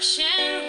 feline,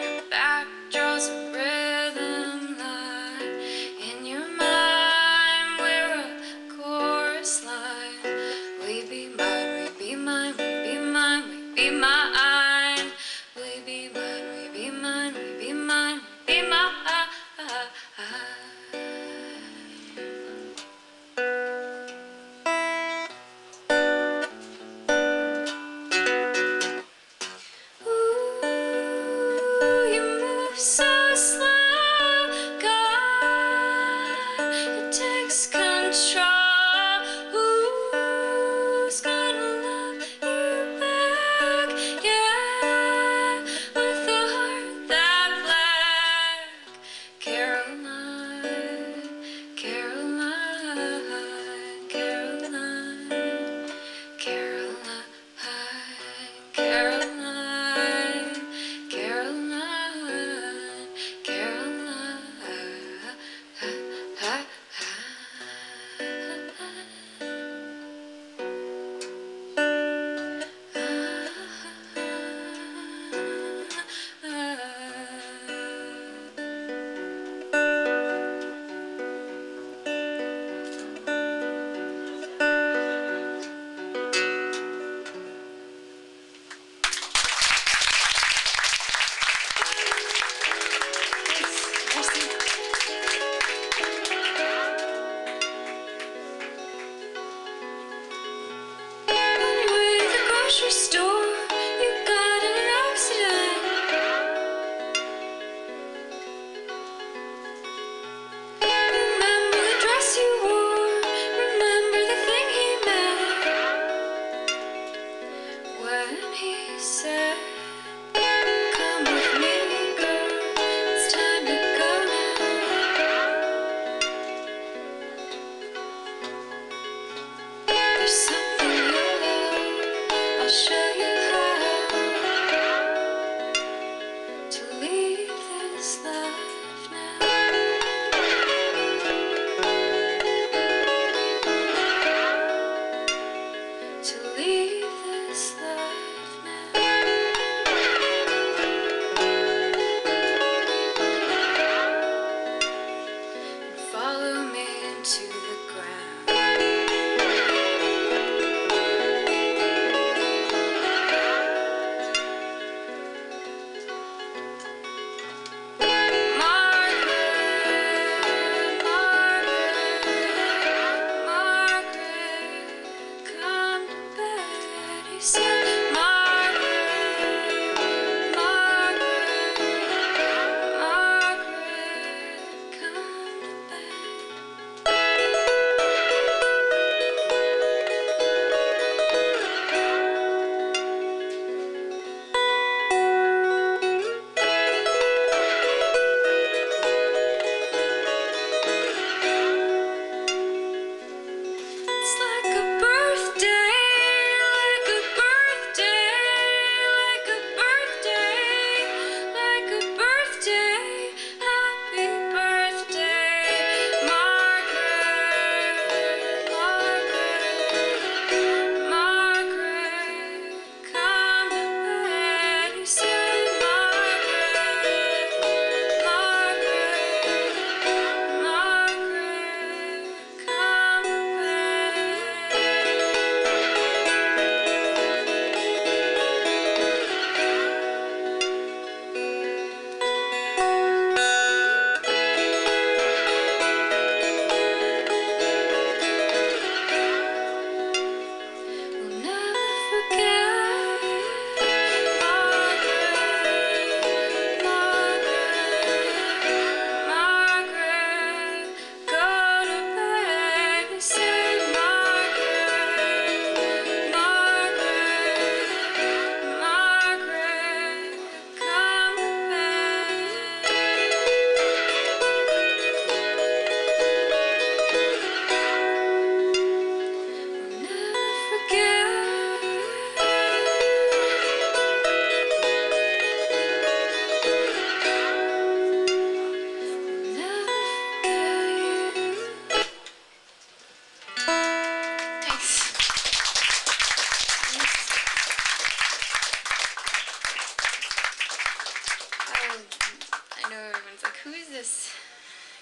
everyone's like, who is this?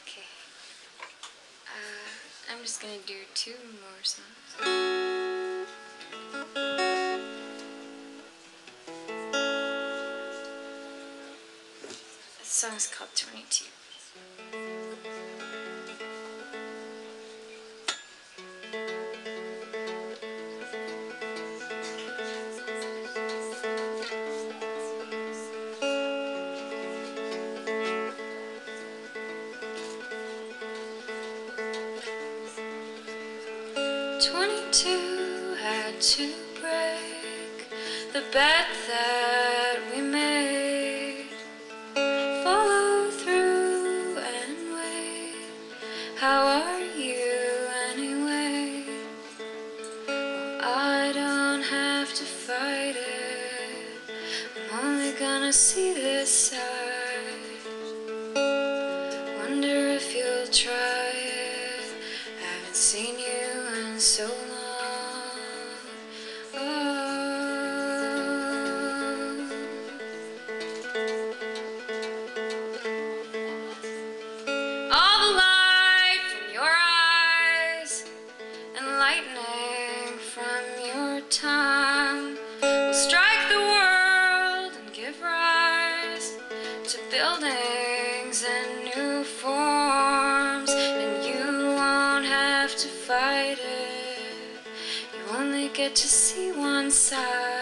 Okay. Uh, I'm just gonna do two more songs. This song's called 22. The bet that we made. Follow through and wait. How are you anyway? Well, I don't have to fight it. I'm only gonna see this side. Get to see one side.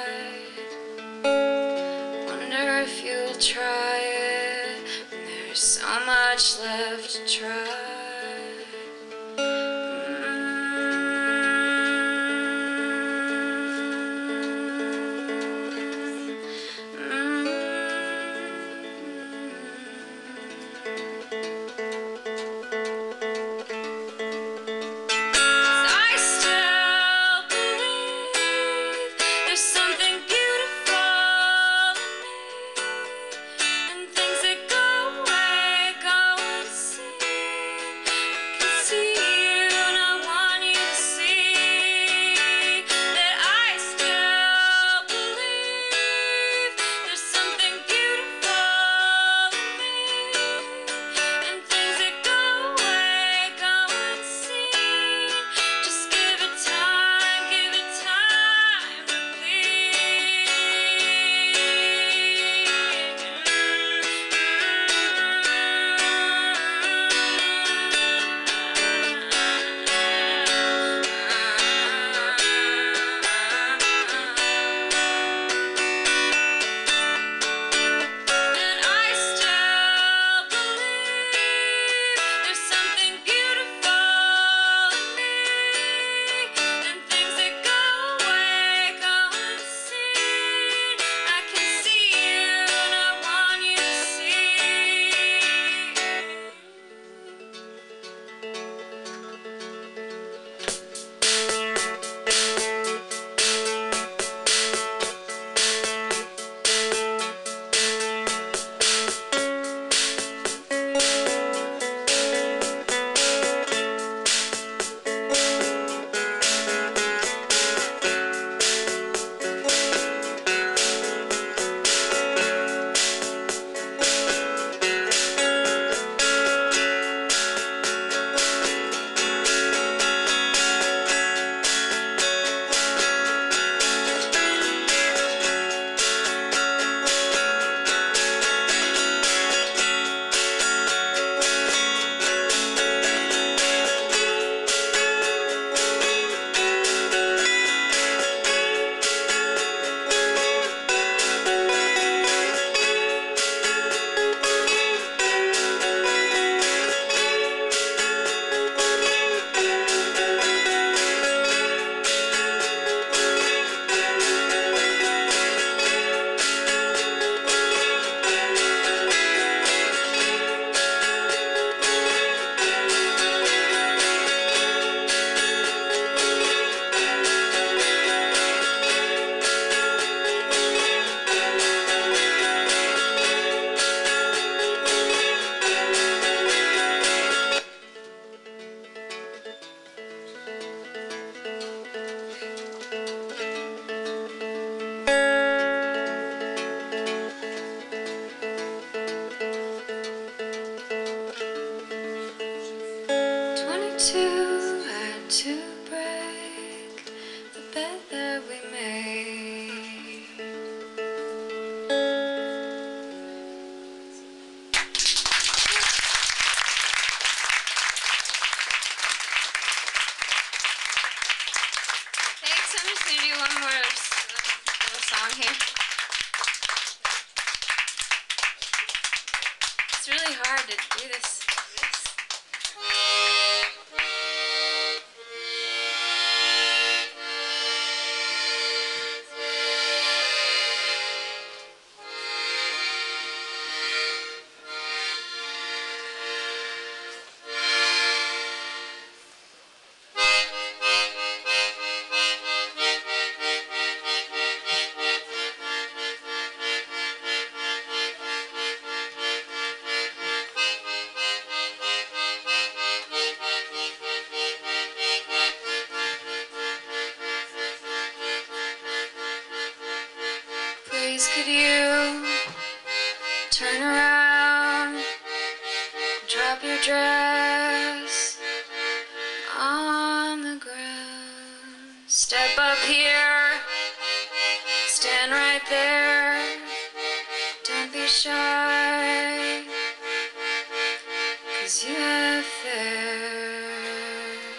Cause you're fair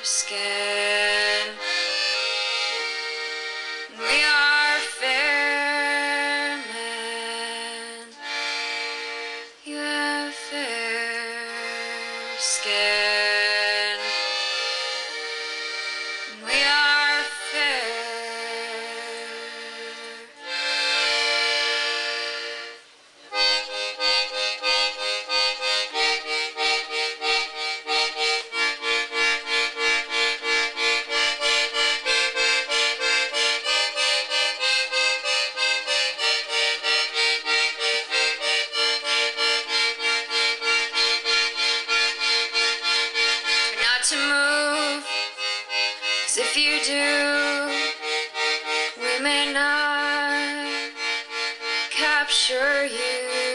skin. to move. Cause if you do, we may not capture you.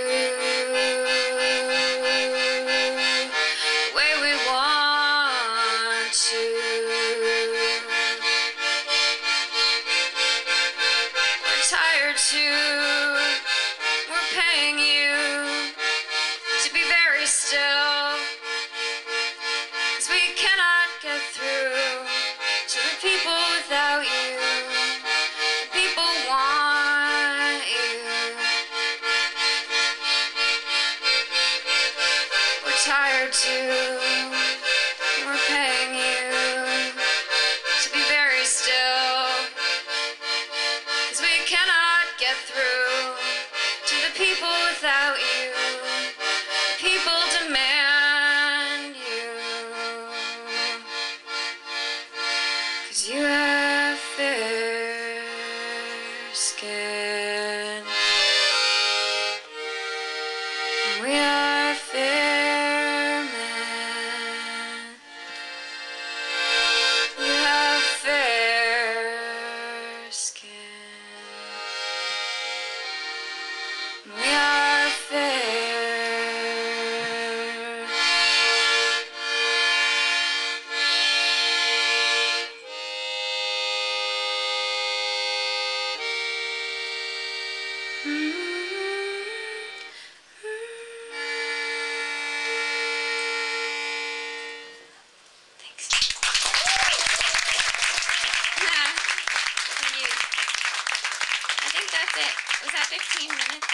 15 minutes.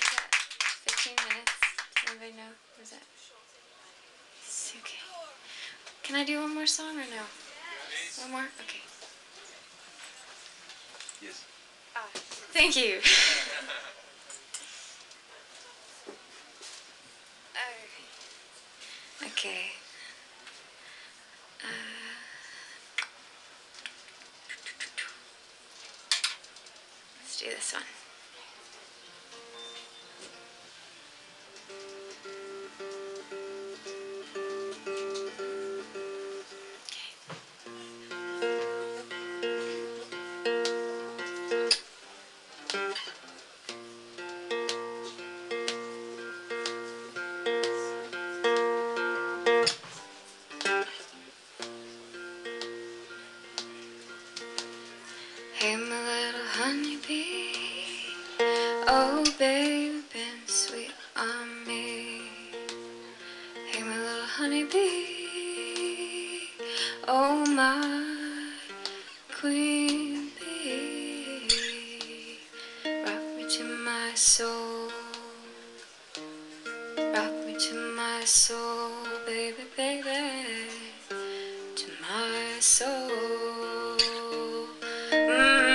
Is that 15 minutes? Anybody know? Is that? It's okay. Can I do one more song or no? Yes. One more? Okay. Yes. Ah, thank you. okay. soul. Mm-hmm.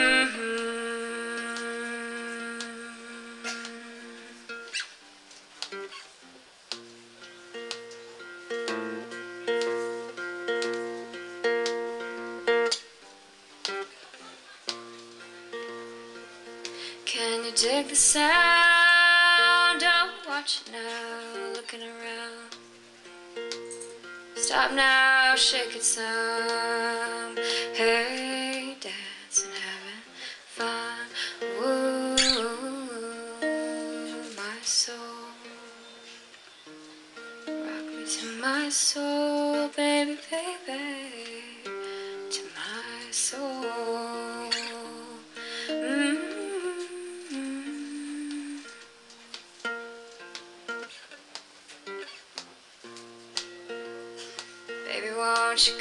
Can you dig the sound? I'll watch it now, looking around. Stop now, shake it some. Hey.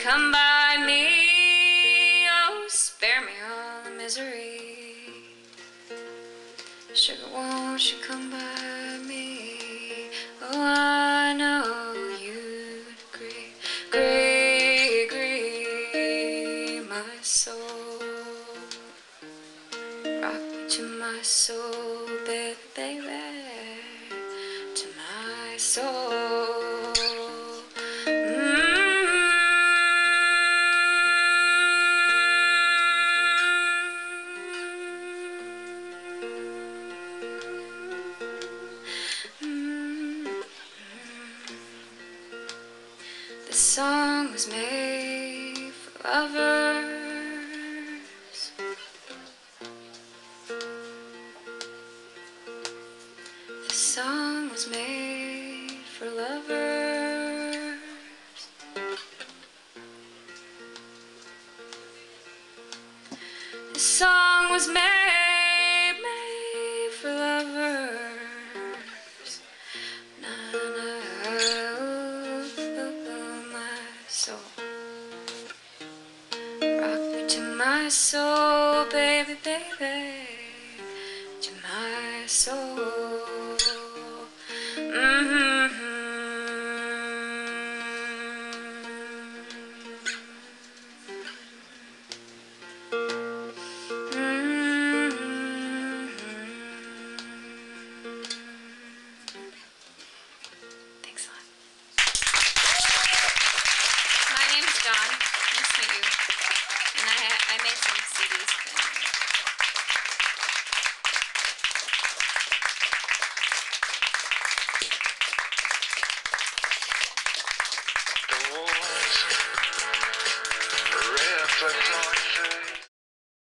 come by me. Oh, spare me all the misery. Sugar, won't you come by me? Oh, I lovers. The song was made for lovers. The song was made